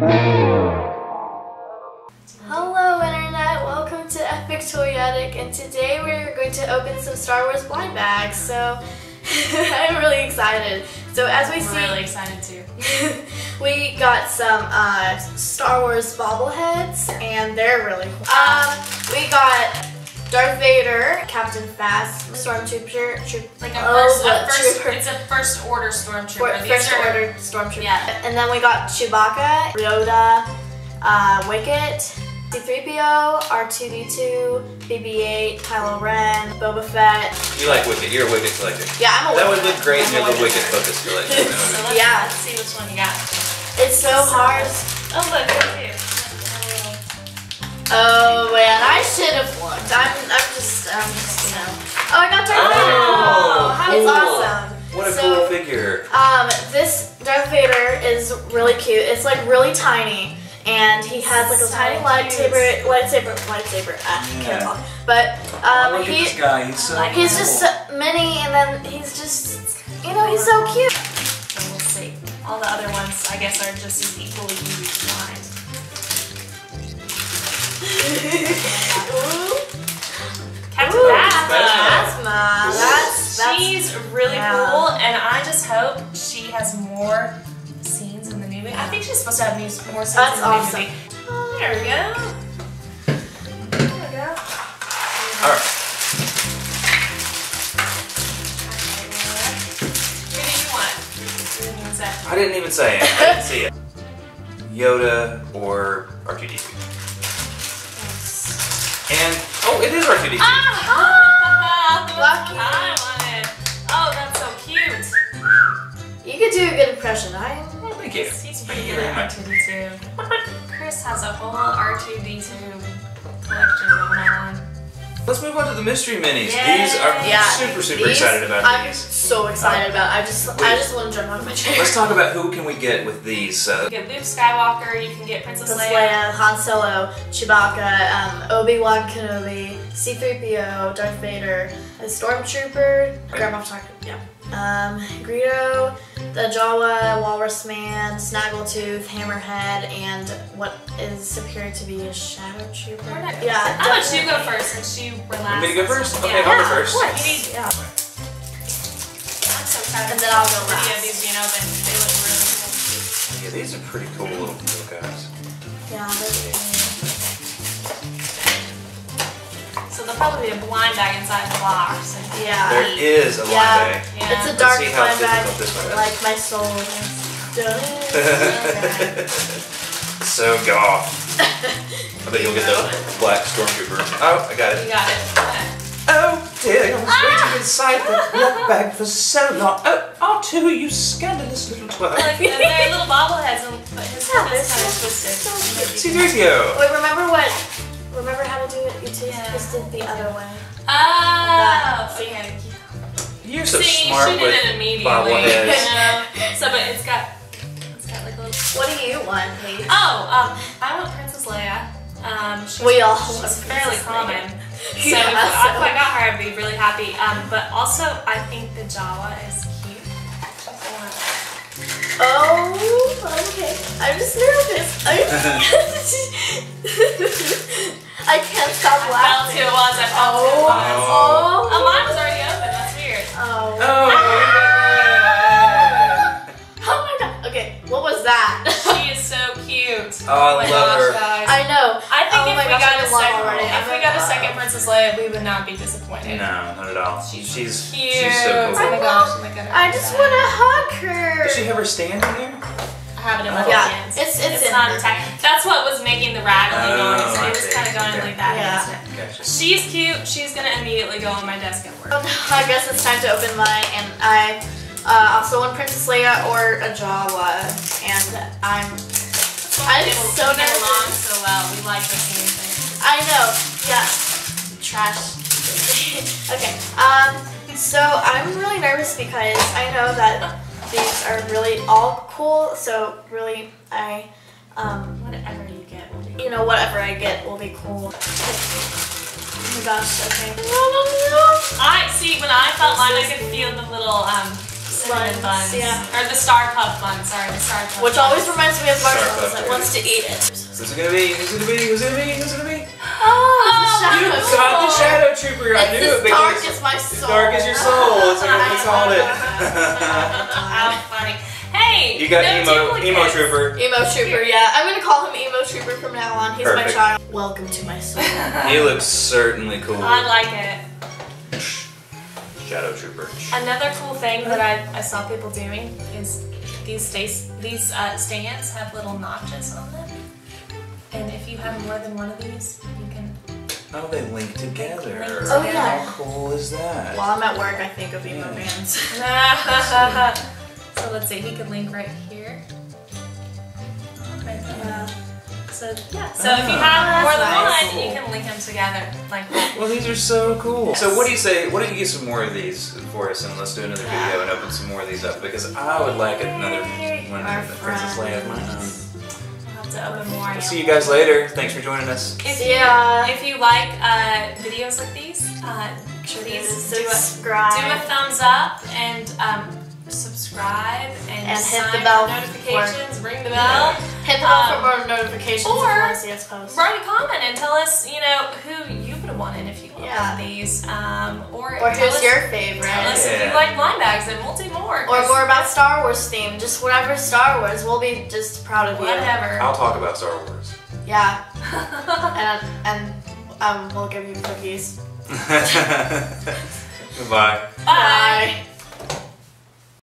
Hello Internet, welcome to Epic Toy and today we're going to open some Star Wars blind bags. So I'm really excited. So as we I'm see, really excited too. we got some uh, Star Wars bobbleheads and they're really cool. Um, we got Darth Vader, Captain Phasma, Stormtrooper, troop, Like a oh, first, a first trooper. it's a first order stormtrooper. For- These First are- Order Stormtrooper. Yeah. And then we got Chewbacca, Yoda, uh, Wicket, C-3PO, R2-D2, BB-8, Kylo Ren, Boba Fett. You like Wicket. You're a Wicket collector. Yeah, I'm a Wicket. That Wicket. would look great I'm near a the Wicket. Wicket focus collection. So let's, Yeah. let's see which one you got. It's so hard. Oh look, look too. Oh man, I should have looked. I'm, I'm just, I'm just, you know. Oh, I got Darth Vader. Oh, how it's cool. awesome. What a So- cool figure. Um, this Darth Vader is really cute. It's like really tiny, and he has like a So tiny cute. lightsaber, lightsaber, lightsaber. Ah, Yeah. can't talk. But um, Look at he this guy. He's so like he's just so mini, and then he's just, you know, he's so cute. So we'll see. All the other ones, I guess, are just as equally used hope she has more scenes in the new movie. I think she's supposed to have new, more scenes That's in the awesome. movie. Oh, there we go. There we go. All right. Who do you want? Who do you want to say? I didn't even say it. I didn't see it. Yoda or R2D2. And oh, it is R2D2. Ah! Lucky. I want could do a good impression. I. Oh, thank you. He's, he's pretty good at R2D2. Chris has a whole R2D2 collection going on. Let's move on to the mystery minis. Yay. These are Yeah. super, super these- excited about I'm these. so excited about. I just, I just want to jump out of my chair. Let's talk about who can we get with these. Uh, You get Luke Skywalker, you can get Princess Princess Leia. Leia, Han Solo, Chewbacca, um, Obi-Wan Kenobi, C-3PO, Darth Vader, a Stormtrooper, Grand Moff Tarkin, yeah. Um, Greedo, the Jawa, Walrus Man, Snaggletooth, Hammerhead, and what is appeared to be a Shadow Trooper. Yeah, How about you definitely. go first since you were last? Want me to go first? Okay, Yeah. I'll go Yeah, first. of course. You need- Yeah. I'm so excited. And then I'll go to last. the of these being open. They look really cool. yeah, these are pretty cool little, little guys. Yeah, probably a blind bag inside the box. Yeah. There is a Yeah. line bag. Yeah. It's a Let's dark see how blind bag, this one is. like my soul is. so goth. I bet you'll get the black stormtrooper. Oh, I got it. You got it. Oh dear, I was ah! waiting inside the black bag for so long. Oh, R2, you scandalous little twerp. Like, uh, they're very little bobbleheads, and his head is kind of twisted. C3PO. Wait, remember what? Remember how to do it? You just Yeah. twisted the other way. Oh, See? okay. You're so See, smart she did with it immediately. bobbleheads. You know? So, but it's got, it's got like a little. What do you want, Paige? Oh, um, I want Princess Leia. Um, she's, We all she's want fairly Princess common. Leia. So Yeah, if, I, so- if I got her, I'd be really happy. Um, but also, I think the Jawa is cute. Oh, okay. I'm just nervous. I'm I can't stop I felt laughing. who it was. I felt who it Oh, was. oh, Oh, mine was already open. That's weird. oh. Oh, Oh my god. Okay, what was that? She is so cute. Oh, I oh my love gosh, her. guys. I know. I think Oh if we gosh, got I a love second, already. if I'm we like, got a second Princess Leia, we would not be disappointed. No, not at all. She's She's Cute. she's so Oh cool. my gosh, oh my god. I just want to hug her. Does she have her stand in here? I have it in my Yeah, hands. it's- it's in not her attached. That's what was making the rattling Oh, noise. It was kind of going okay. like that. Yeah. Gotcha. She's cute. She's gonna immediately go on my desk at work. Um, I guess it's time to open mine, and I uh, also want Princess Leia or a Jawa, and I'm. I'm They so will get nervous. along so well. We like the same thing. I know. Yeah. Trash. okay. Um. So I'm really nervous because I know that these are really all cool. So really, I, um, Whatever you get will be. you know, whatever I get will be cool. Oh my gosh. Okay. I see. When I felt mine, I could feel the little um cinnamon Buns, buns, yeah. or the star puff buns. Sorry, the star puff. Which always reminds me of Star Marshmallows Puff that wants to eat it. Who's it gonna be? Who's it gonna be? Who's it gonna be? Who's it gonna be? Oh, oh shadow. You got the shadow trooper. I It's knew as it. dark because- as my soul. Dark as your soul. That's what we called it. How funny. Hey! you got no emo, emo trooper. Emo Trooper, yeah. I'm gonna call him Emo Trooper from now on. He's Perfect. my child. Welcome to my soul. He looks certainly cool. I like it. Shadow trooper. Another cool thing that I, I saw people doing is these stays, these uh, stands have little notches on them. And if you have more than one of these, you can. Oh, they link together. Oh, yeah. How cool is that? While I'm at work, I think of emo Yeah. bands. so let's see, he could link right here. Right there. Yeah. So yeah. So if you have Ah, more than that's one, you can link them together like that. Well, these are so cool. So, what do you say? Why don't you get some more of these for us, and let's do another video and open some more of these up because I would like another one of the Princess Leia of my own. We'll have to open more. I'll see you guys later. Thanks for joining us. If See ya. If you like uh, videos like these, uh, please do a, do a thumbs up and um, subscribe and, And hit sign the bell for for- notifications. ring the bell. Hit the bell Um, for more notifications if you or- want to see us post. Write a comment and tell us, you know, who you would have wanted if you Yeah. opened these, um, or, Or tell who's us, your Tell favorite. us if you like blind bags, and we'll do more. Or 'cause more about Star Wars theme. Just whatever Star Wars. We'll be just proud of you. whatever. I'll talk about Star Wars. Yeah. And and um, we'll give you cookies. Goodbye. Bye. Bye.